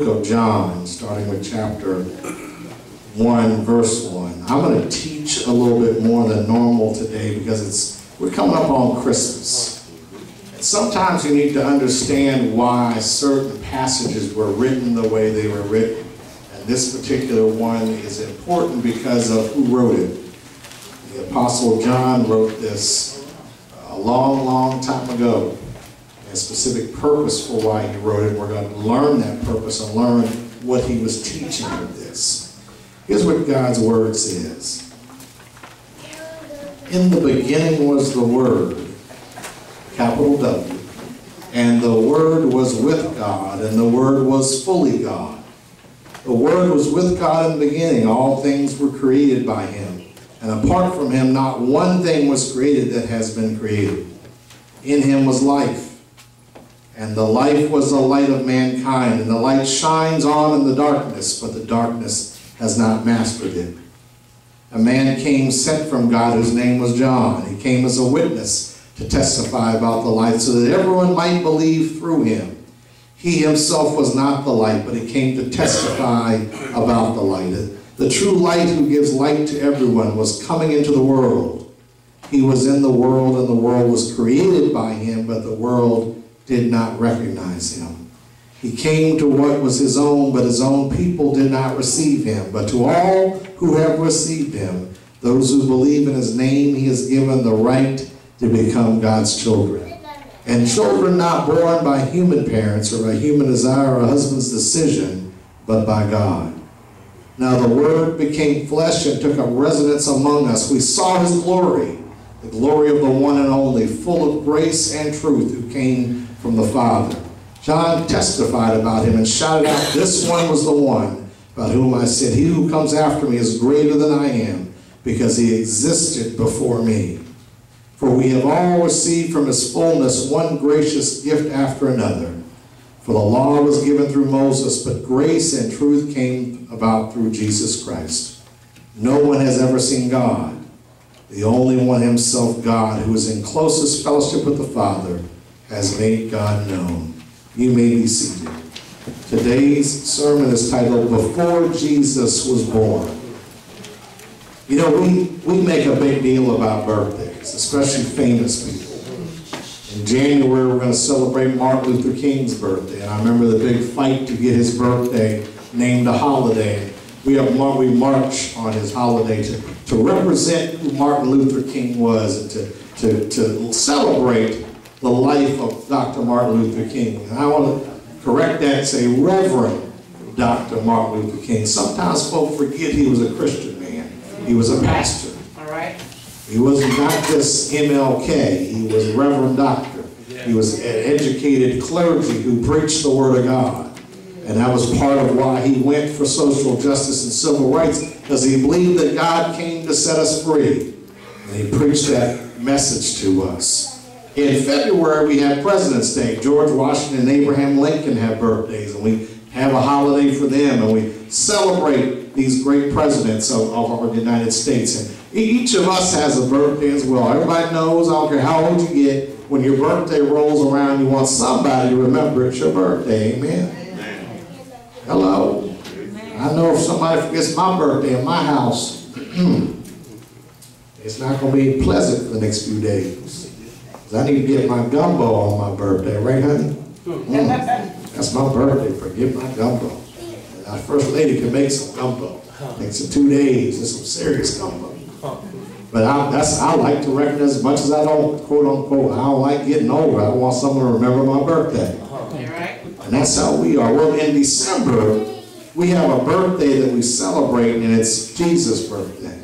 of John, starting with chapter 1, verse 1. I'm going to teach a little bit more than normal today because it's we're coming up on Christmas. Sometimes you need to understand why certain passages were written the way they were written. And this particular one is important because of who wrote it. The Apostle John wrote this a long, long time ago a specific purpose for why he wrote it. We're going to learn that purpose and learn what he was teaching with this. Here's what God's word says. In the beginning was the Word, capital W, and the Word was with God, and the Word was fully God. The Word was with God in the beginning. All things were created by him. And apart from him, not one thing was created that has been created. In him was life and the life was the light of mankind, and the light shines on in the darkness, but the darkness has not mastered it. A man came sent from God whose name was John. He came as a witness to testify about the light so that everyone might believe through him. He himself was not the light, but he came to testify about the light. The true light who gives light to everyone was coming into the world. He was in the world, and the world was created by him, but the world did not recognize him. He came to what was his own, but his own people did not receive him. But to all who have received him, those who believe in his name, he has given the right to become God's children. And children not born by human parents or by human desire or husband's decision, but by God. Now the Word became flesh and took up residence among us. We saw his glory, the glory of the one and only, full of grace and truth, who came from the Father. John testified about him and shouted out, This one was the one about whom I said, He who comes after me is greater than I am, because he existed before me. For we have all received from his fullness one gracious gift after another. For the law was given through Moses, but grace and truth came about through Jesus Christ. No one has ever seen God, the only one himself, God, who is in closest fellowship with the Father has made God known. You may be seated. Today's sermon is titled Before Jesus Was Born. You know, we, we make a big deal about birthdays, especially famous people. In January, we're going to celebrate Martin Luther King's birthday. And I remember the big fight to get his birthday named a holiday. We, have, we march on his holiday to, to represent who Martin Luther King was and to, to, to celebrate the life of Dr. Martin Luther King. And I want to correct that and say Reverend Dr. Martin Luther King. Sometimes folks forget he was a Christian man. He was a pastor. All right. He was not just MLK. He was Reverend Doctor. He was an educated clergy who preached the Word of God. And that was part of why he went for social justice and civil rights, because he believed that God came to set us free. And he preached that message to us. In February, we have President's Day. George Washington and Abraham Lincoln have birthdays, and we have a holiday for them, and we celebrate these great presidents of, of our United States. And each of us has a birthday as well. Everybody knows, I don't care how old you get, when your birthday rolls around, you want somebody to remember it's your birthday. Amen? Hello? I know if somebody forgets my birthday in my house, it's not going to be pleasant for the next few days. I need to get my gumbo on my birthday, right, honey? Mm. That's my birthday. Forget my gumbo. Our first lady can make some gumbo. Takes her two days. It's some serious gumbo. But I, that's I like to reckon as much as I don't quote unquote. I don't like getting older. I want someone to remember my birthday. And that's how we are. Well, in December, we have a birthday that we celebrate, and it's Jesus' birthday.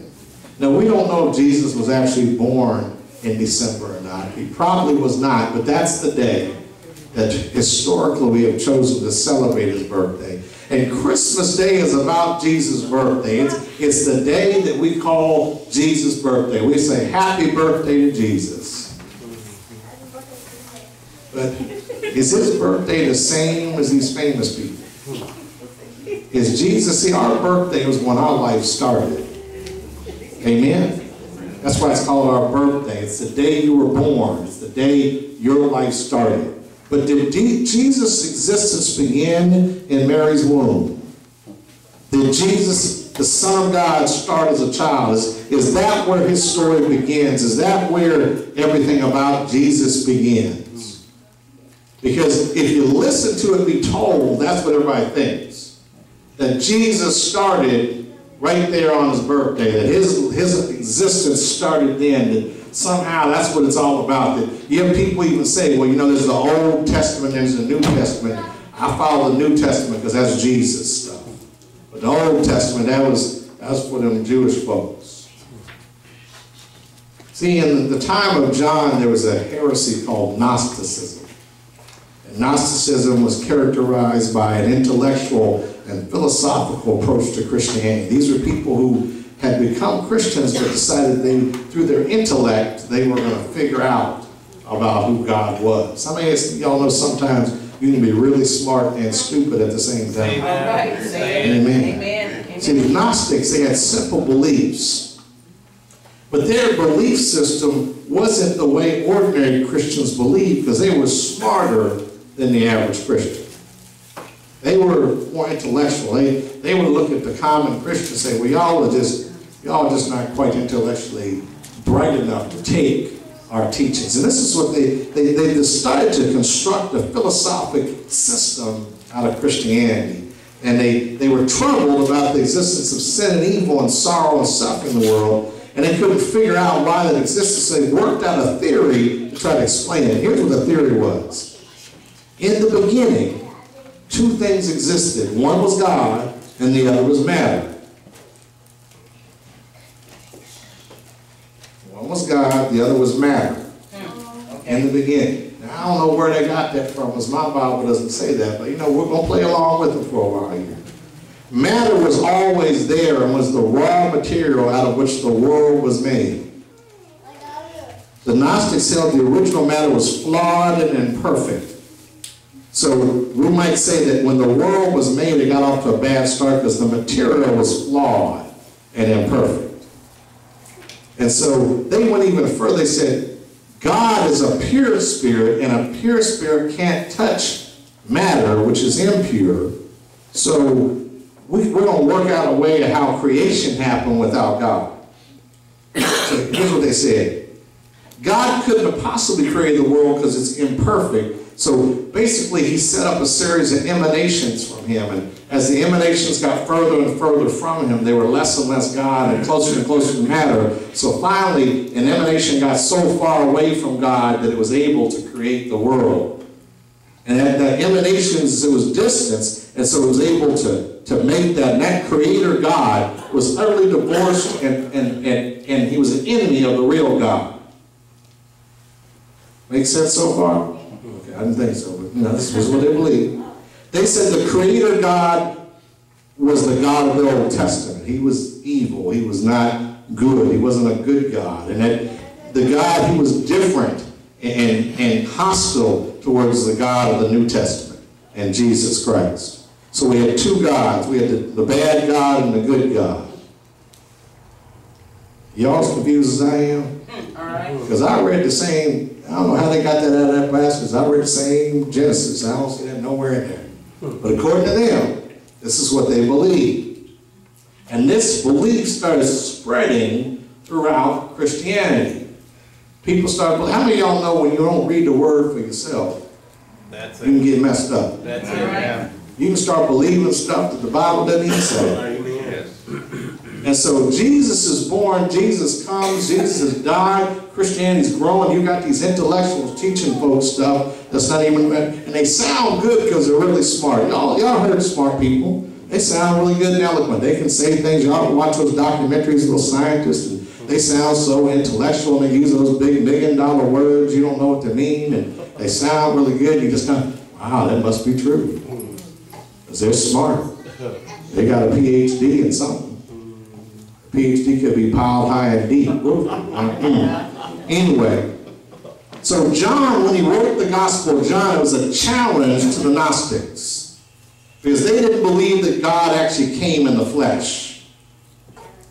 Now we don't know if Jesus was actually born in December or not. He probably was not, but that's the day that historically we have chosen to celebrate his birthday. And Christmas Day is about Jesus' birthday. It's, it's the day that we call Jesus' birthday. We say, Happy birthday to Jesus. But is his birthday the same as these famous people? Is Jesus, see, our birthday was when our life started. Amen? That's why it's called our birthday. It's the day you were born. It's the day your life started. But did Jesus' existence begin in Mary's womb? Did Jesus, the Son of God, start as a child? Is, is that where his story begins? Is that where everything about Jesus begins? Because if you listen to it be told, that's what everybody thinks. That Jesus started right there on his birthday, that his, his existence started then, that somehow that's what it's all about. That you have people even say, well, you know, there's the Old Testament, and there's the New Testament. I follow the New Testament because that's Jesus stuff. But the Old Testament, that was, that was for them Jewish folks. See, in the time of John, there was a heresy called Gnosticism. And Gnosticism was characterized by an intellectual and philosophical approach to Christianity. These were people who had become Christians but decided they, through their intellect, they were going to figure out about who God was. I mean, y'all know sometimes you can be really smart and stupid at the same time. All right. Amen. Amen. See, the Gnostics, they had simple beliefs. But their belief system wasn't the way ordinary Christians believe because they were smarter than the average Christian. They were more intellectual. They, they would look at the common Christian and say, well, y'all are just, y'all are just not quite intellectually bright enough to take our teachings. And this is what they, they, they decided to construct a philosophic system out of Christianity. And they, they were troubled about the existence of sin and evil and sorrow and suffering in the world. And they couldn't figure out why that existed, so they worked out a theory to try to explain it. Here's what the theory was. In the beginning, two things existed. One was God, and the other was matter. One was God, the other was matter. In the beginning. Now, I don't know where they got that from, because my Bible doesn't say that, but you know, we're going to play along with it for a while here. Matter was always there and was the raw material out of which the world was made. The Gnostics held the original matter was flawed and imperfect. So we might say that when the world was made, it got off to a bad start because the material was flawed and imperfect. And so they went even further. They said, God is a pure spirit, and a pure spirit can't touch matter, which is impure. So we, we're going to work out a way of how creation happened without God. So here's what they said. God couldn't have possibly created the world because it's imperfect. So basically, he set up a series of emanations from him. And as the emanations got further and further from him, they were less and less God and closer and closer to matter. So finally, an emanation got so far away from God that it was able to create the world. And that, that emanations, it was distance, and so it was able to, to make that. And that creator God was utterly divorced, and, and, and, and he was an enemy of the real God. Make sense so far? I didn't think so, but you know, this was what they believed. They said the creator God was the God of the Old Testament. He was evil. He was not good. He wasn't a good God. And that the God, he was different and, and hostile towards the God of the New Testament and Jesus Christ. So we had two gods. We had the, the bad God and the good God. Y'all as confused as I am? Hmm, right. Because I read the same, I don't know how they got that out of that passage. I read the same Genesis. I don't see that nowhere in there. But according to them, this is what they believed. And this belief started spreading throughout Christianity. People started, how many of y'all know when you don't read the word for yourself, That's you can it. get messed up? That's it. Yeah. You can start believing stuff that the Bible doesn't even say. And so Jesus is born, Jesus comes, Jesus has died, Christianity's growing. You got these intellectuals teaching folks stuff that's not even, and they sound good because they're really smart. Y'all, y'all heard smart people. They sound really good and eloquent. They can say things. Y'all watch those documentaries, those scientists, and they sound so intellectual and they use those big million dollar words. You don't know what they mean, and they sound really good. You just kind of, wow, that must be true. Because they're smart. They got a PhD in something. PhD could be piled high and deep. Mm. Anyway, so John, when he wrote the Gospel of John, it was a challenge to the Gnostics. Because they didn't believe that God actually came in the flesh.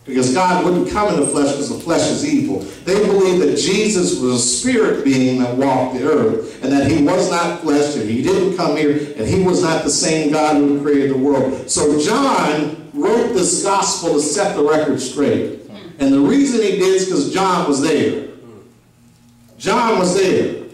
Because God wouldn't come in the flesh because the flesh is evil. They believed that Jesus was a spirit being that walked the earth and that he was not flesh and he didn't come here and he was not the same God who created the world. So John wrote this gospel to set the record straight. And the reason he did is because John was there. John was there.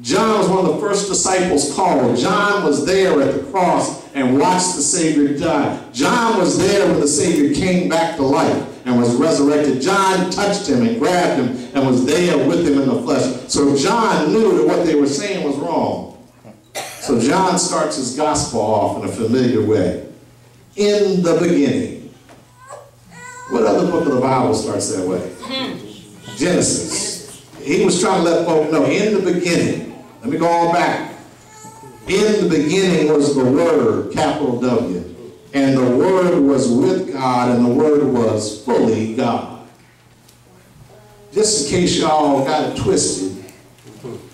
John was one of the first disciples called. John was there at the cross and watched the Savior die. John was there when the Savior came back to life and was resurrected. John touched him and grabbed him and was there with him in the flesh. So John knew that what they were saying was wrong. So John starts his gospel off in a familiar way. In the beginning. What other book of the Bible starts that way? Genesis. He was trying to let folk know in the beginning. Let me go all back. In the beginning was the Word, capital W. And the Word was with God, and the Word was fully God. Just in case y'all got it twisted,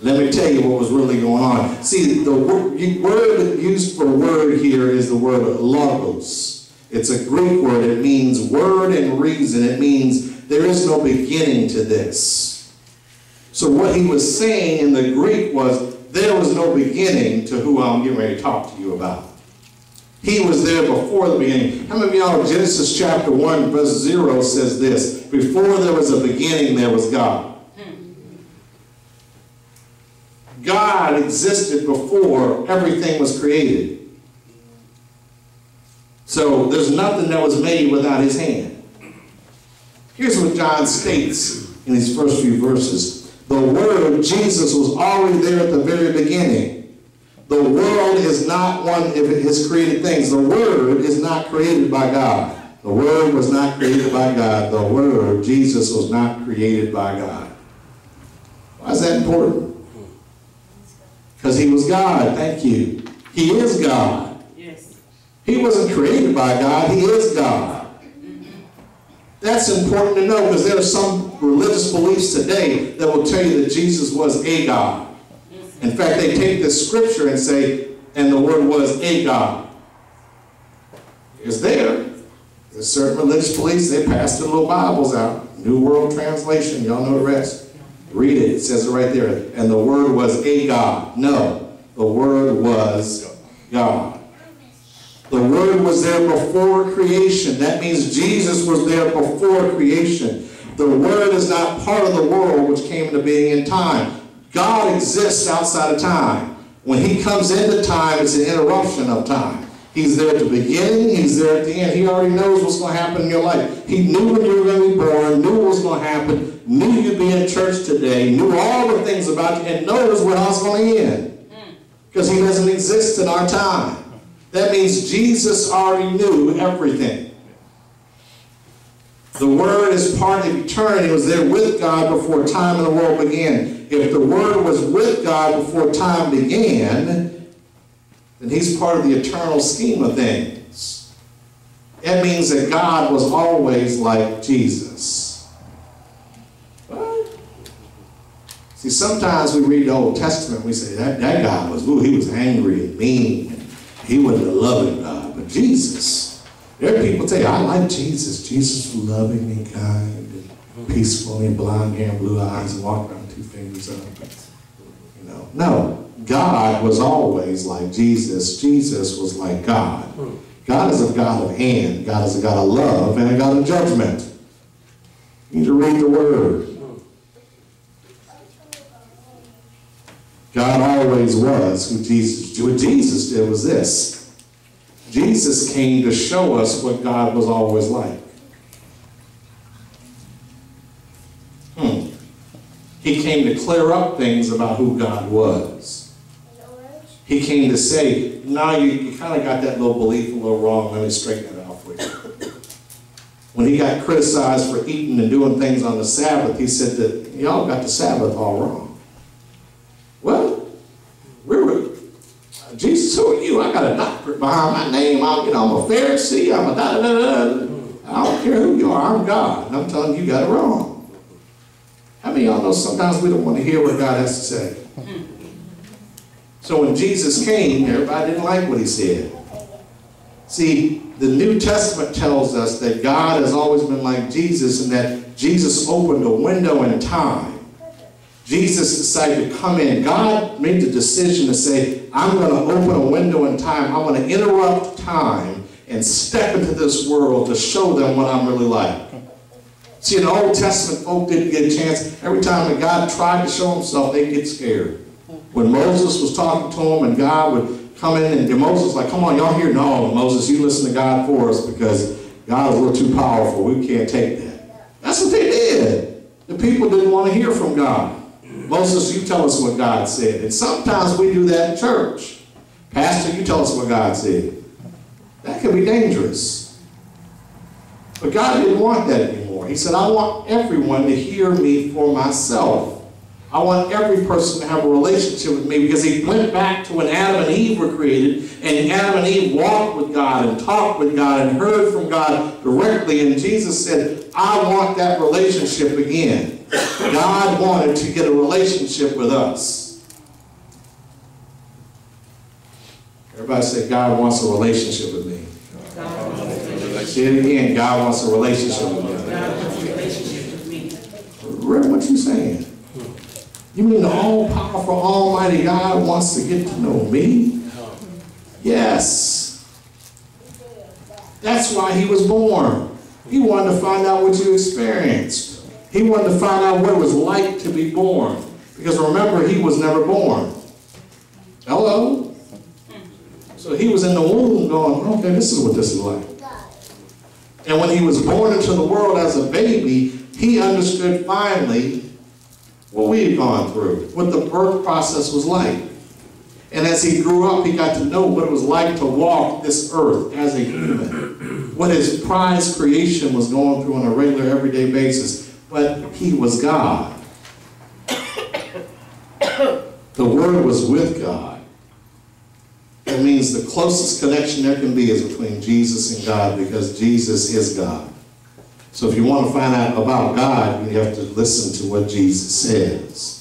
let me tell you what was really going on. See, the word used for word here is the word logos. It's a Greek word. It means word and reason. It means there is no beginning to this. So what he was saying in the Greek was, there was no beginning to who I'm getting ready to talk to you about. He was there before the beginning. How many of y'all Genesis chapter 1 verse 0 says this, before there was a beginning, there was God. God existed before everything was created. So there's nothing that was made without his hand. Here's what John states in these first few verses. The Word, Jesus, was already there at the very beginning. The world is not one of his created things. The Word is not created by God. The Word was not created by God. The Word, Jesus, was not created by God. Why is that important? Because he was God. Thank you. He is God. Yes. He wasn't created by God. He is God. That's important to know because there are some religious beliefs today that will tell you that Jesus was a God. In fact, they take the scripture and say, and the word was a God. It's there. There's certain religious beliefs, they pass the little Bibles out. New World Translation, y'all know the rest. Read it, it says it right there. And the word was a God. No, the word was God. The Word was there before creation. That means Jesus was there before creation. The Word is not part of the world which came into being in time. God exists outside of time. When he comes into time, it's an interruption of time. He's there at the beginning, he's there at the end. He already knows what's going to happen in your life. He knew when you were going to be born, knew what was going to happen, knew you'd be in church today, knew all the things about you, and knows where I was going to end. Because he doesn't exist in our time. That means Jesus already knew everything. The Word is part of eternity. It was there with God before time in the world began. If the Word was with God before time began, then He's part of the eternal scheme of things. That means that God was always like Jesus. What? See, sometimes we read the Old Testament, we say, that, that God was, ooh, he was angry and mean And he wasn't a loving God, but Jesus. There are people say, I like Jesus. Jesus was loving and kind and peaceful and blonde hair and blue eyes and walked around two fingers up. You know, no. God was always like Jesus. Jesus was like God. God is a God of hand. God is a God of love and a God of judgment. You need to read the Word. God always was who Jesus, what Jesus did was this. Jesus came to show us what God was always like. Hmm. He came to clear up things about who God was. He came to say, now you, you kind of got that little belief a little wrong. Let me straighten it out for you. When he got criticized for eating and doing things on the Sabbath, he said that y'all got the Sabbath all wrong. Well, we were, uh, Jesus, who are you? I got a doctorate behind my name. I'm, you know, I'm a Pharisee. I'm a da da da da. I don't care who you are. I'm God. And I'm telling you, you got it wrong. How many of y'all know sometimes we don't want to hear what God has to say? So when Jesus came, everybody didn't like what he said. See, the New Testament tells us that God has always been like Jesus and that Jesus opened a window in time. Jesus decided to come in. God made the decision to say, I'm going to open a window in time. I'm going to interrupt time and step into this world to show them what I'm really like. See, in the Old Testament, folk didn't get a chance. Every time that God tried to show himself, they'd get scared. When Moses was talking to him and God would come in and Moses was like, come on, y'all here? No, Moses, you listen to God for us because God is a little too powerful. We can't take that. That's what they did. The people didn't want to hear from God. Moses, you tell us what God said. And sometimes we do that in church. Pastor, you tell us what God said. That can be dangerous. But God didn't want that anymore. He said, I want everyone to hear me for myself. I want every person to have a relationship with me because he went back to when Adam and Eve were created and Adam and Eve walked with God and talked with God and heard from God directly. And Jesus said, I want that relationship again. God wanted to get a relationship with us. Everybody say, God wants a relationship with me. Say it again, God wants a relationship with me. Reverend, what you saying? You mean the all-powerful, almighty God wants to get to know me? Yes. That's why he was born. He wanted to find out what you experienced. He wanted to find out what it was like to be born. Because remember, he was never born. Hello? So he was in the womb going, okay, this is what this is like. And when he was born into the world as a baby, he understood finally what we had gone through, what the birth process was like. And as he grew up, he got to know what it was like to walk this earth as a human, what his prized creation was going through on a regular, everyday basis. But he was God. The Word was with God. That means the closest connection there can be is between Jesus and God because Jesus is God. So if you want to find out about God, you have to listen to what Jesus says.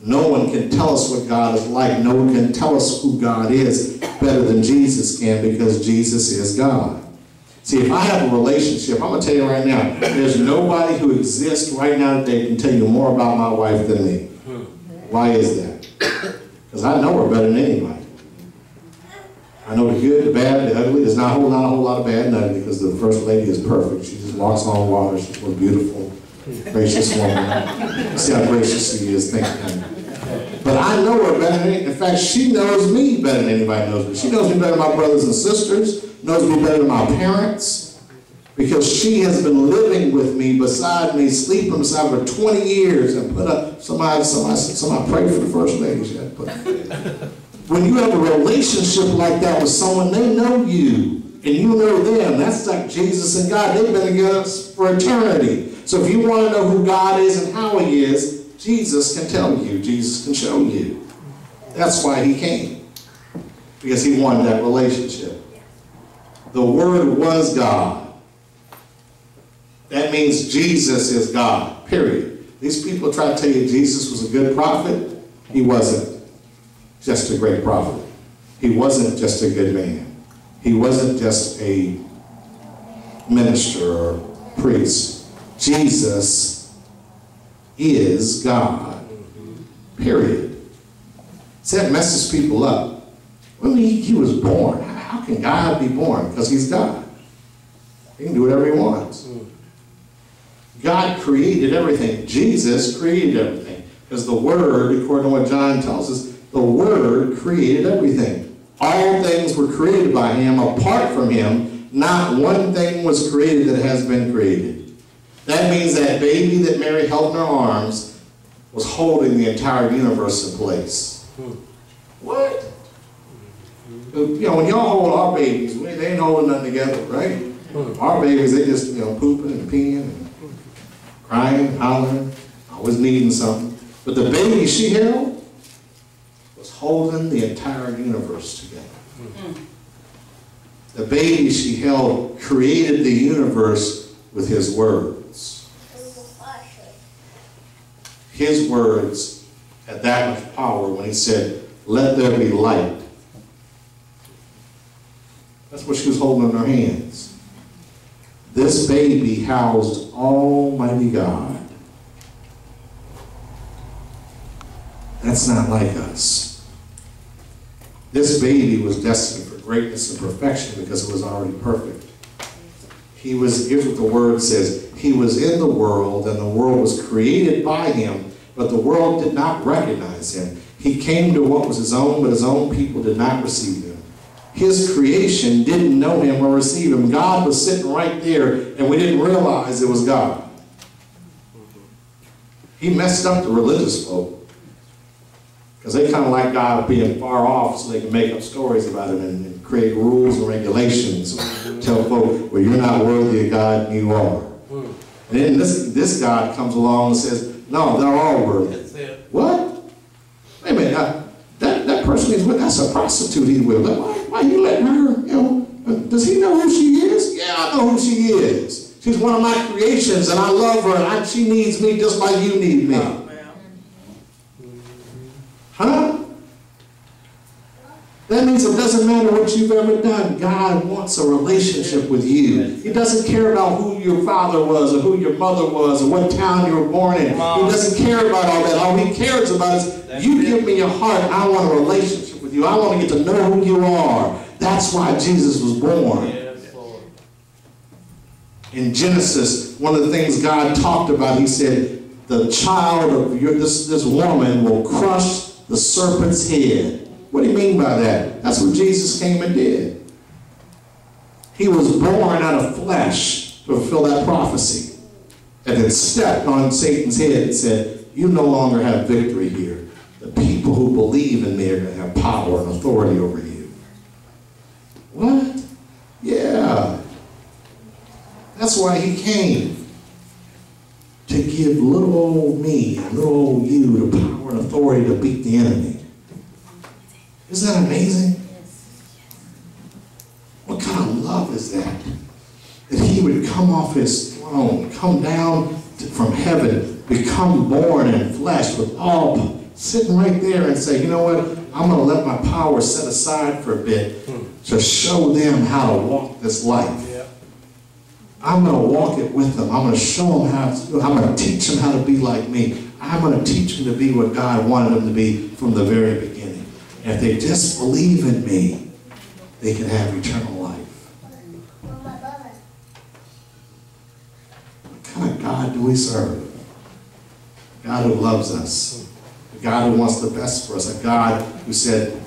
No one can tell us what God is like. No one can tell us who God is better than Jesus can because Jesus is God. See, if I have a relationship, I'm going to tell you right now, there's nobody who exists right now today can tell you more about my wife than me. Why is that? Because I know her better than anybody. I know the good, the bad, the ugly. There's not a whole, not a whole lot of bad and ugly because the first lady is perfect. She walks on water. A beautiful, gracious woman. See how gracious she is. Thank you. But I know her better than In fact, she knows me better than anybody knows me. She knows me better than my brothers and sisters, knows me better than my parents, because she has been living with me, beside me, sleeping beside me for 20 years and put up, somebody, somebody, somebody prayed for the first lady. To put when you have a relationship like that with someone, they know you and you know them. That's like Jesus and God. They've been together for eternity. So if you want to know who God is and how he is, Jesus can tell you. Jesus can show you. That's why he came. Because he wanted that relationship. The Word was God. That means Jesus is God, period. These people try to tell you Jesus was a good prophet. He wasn't just a great prophet. He wasn't just a good man. He wasn't just a minister or priest. Jesus is God. Period. See, that messes people up. I mean, he, he was born. How can God be born? Because he's God. He can do whatever he wants. God created everything. Jesus created everything. Because the Word, according to what John tells us, the Word created everything. All things were created by Him. Apart from Him, not one thing was created that has been created. That means that baby that Mary held in her arms was holding the entire universe in place. What? You know, when y'all hold our babies, they ain't holding nothing together, right? Our babies, they just, you know, pooping and peeing and crying, hollering, always needing something. But the baby she held, holding the entire universe together. Mm. The baby she held created the universe with his words. His words had that much power when he said, let there be light. That's what she was holding in her hands. This baby housed Almighty God. That's not like us. This baby was destined for greatness and perfection because it was already perfect. He was, here's what the word says, he was in the world and the world was created by him, but the world did not recognize him. He came to what was his own, but his own people did not receive him. His creation didn't know him or receive him. God was sitting right there and we didn't realize it was God. He messed up the religious folk. Because they kind of like God being far off so they can make up stories about him and, and create rules and regulations. And Tell folk, well, you're not worthy of God and you are. And then this, this God comes along and says, no, they're all worthy. It. What? Wait a minute. that, that person he's with, that's a prostitute he's with. Why, why you letting her, you know, does he know who she is? Yeah, I know who she is. She's one of my creations and I love her and I, she needs me just like you need me. Huh? That means it doesn't matter what you've ever done. God wants a relationship with you. He doesn't care about who your father was or who your mother was or what town you were born in. He doesn't care about all that. All he cares about is you give me your heart. I want a relationship with you. I want to get to know who you are. That's why Jesus was born. In Genesis, one of the things God talked about, he said, the child of your, this, this woman will crush the serpent's head. What do you mean by that? That's what Jesus came and did. He was born out of flesh to fulfill that prophecy. And then stepped on Satan's head and said, You no longer have victory here. The people who believe in me are going to have power and authority over you. What? Yeah. That's why he came. To give little old me and little old you the power authority to beat the enemy. Isn't that amazing? What kind of love is that? That he would come off his throne, come down to- from heaven, become born in flesh with all sitting right there and say, you know what? I'm going to let my power set aside for a bit to show them how to walk this life. Yeah. I'm going to walk it with them. I'm going to show them how to, I'm going to teach them how to be like me. I'm going to teach them to be what God wanted them to be from the very beginning. If they just believe in me, they can have eternal life. What kind of God do we serve? God who loves us. A God who wants the best for us. A God who said,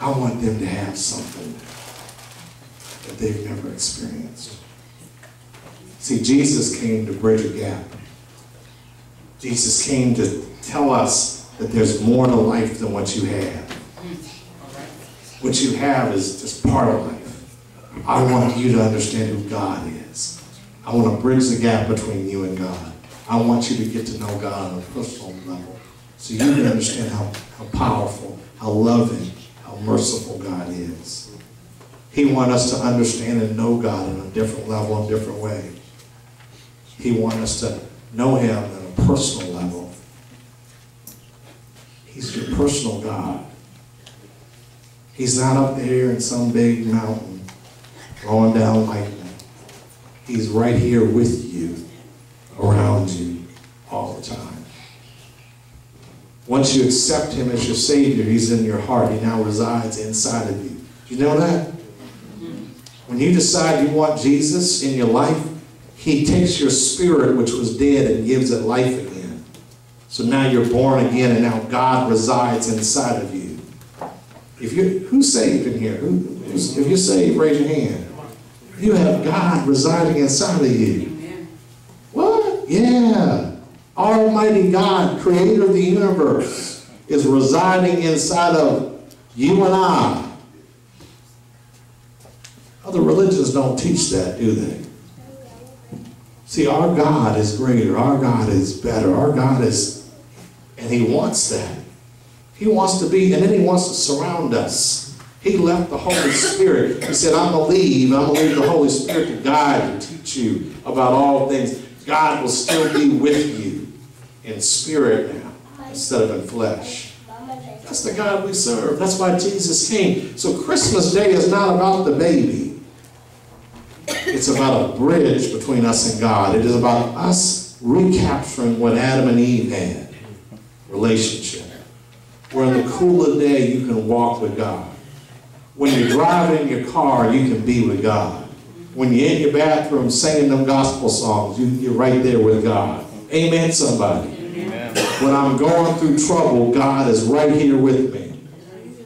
I want them to have something that they've never experienced. See, Jesus came to bridge a gap. Jesus came to tell us that there's more to life than what you have. What you have is just part of life. I want you to understand who God is. I want to bridge the gap between you and God. I want you to get to know God on a personal level so you can understand how, how powerful, how loving, how merciful God is. He wants us to understand and know God on a different level, a different way. He wants us to know Him personal level. He's your personal God. He's not up there in some big mountain throwing down lightning. He's right here with you, around you, all the time. Once you accept Him as your Savior, He's in your heart. He now resides inside of you. You know that? When you decide you want Jesus in your life, He takes your spirit, which was dead, and gives it life again. So now you're born again, and now God resides inside of you. If you who's saved in here? Who, if you're saved, raise your hand. You have God residing inside of you. What? Yeah. Almighty God, creator of the universe, is residing inside of you and I. Other religions don't teach that, do they? See, our God is greater. Our God is better. Our God is, and He wants that. He wants to be, and then He wants to surround us. He left the Holy Spirit. He said, I'm going to leave. I'm going to leave the Holy Spirit to guide and teach you about all things. God will still be with you in spirit now instead of in flesh. That's the God we serve. That's why Jesus came. So Christmas Day is not about the baby. It's about a bridge between us and God. It is about us recapturing what Adam and Eve had. Relationship. Where in the cool of the day you can walk with God. When you're driving your car, you can be with God. When you're in your bathroom singing them gospel songs, you, you're right there with God. Amen, somebody. When I'm going through trouble, God is right here with me.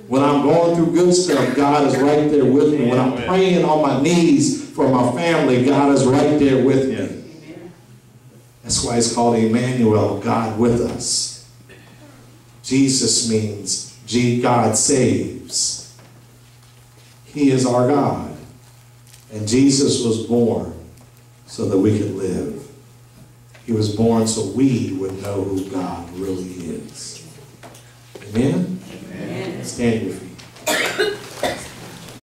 When I'm going through good stuff, God is right there with me. When I'm praying on my knees for my family, God is right there with me. That's why it's called Emmanuel, God with us. Jesus means G, God saves. He is our God. And Jesus was born so that we could live. He was born so we would know who God really is. Amen? Amen. Stand your feet.